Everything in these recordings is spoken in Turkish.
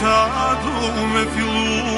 Tadum filu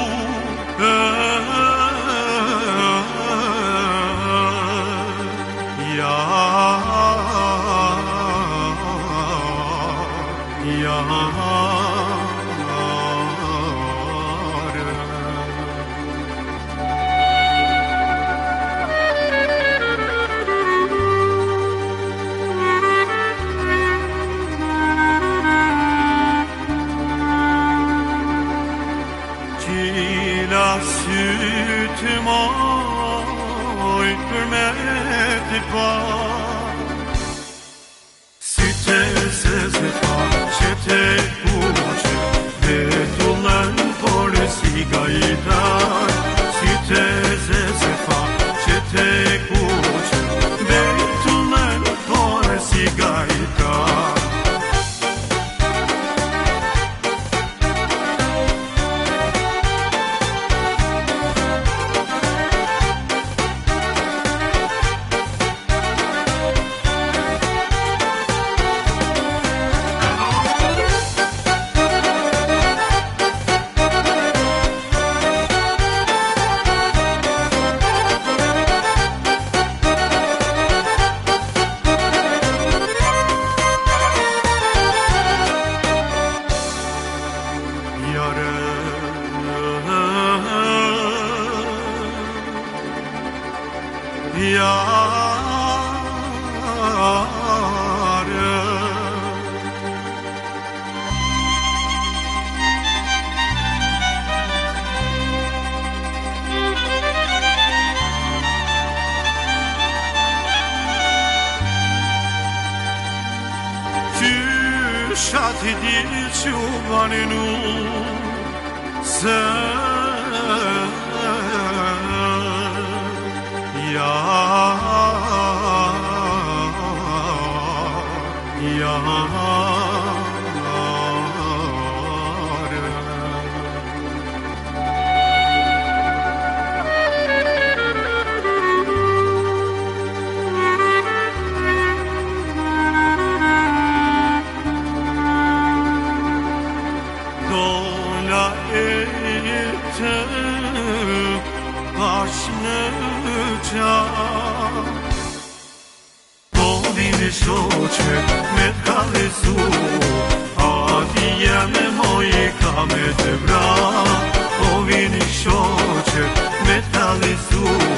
Cila sütüm oy hürmeti pa Süte sezefa çete kuçe Betulen polisi gaydar Süte Dil çuvaninu Sen 나의 자 lascia Godine šoče me kale su. A dijeme moje kamete bra Godine šoče me kale su.